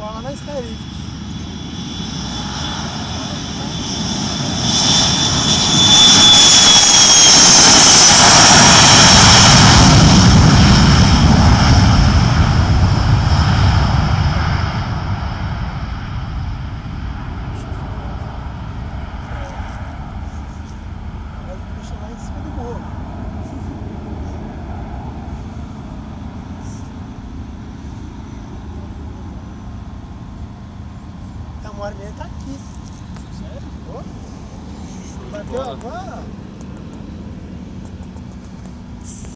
lá na Skylift. A Mormenta tá aqui. Sério? Bateu agora?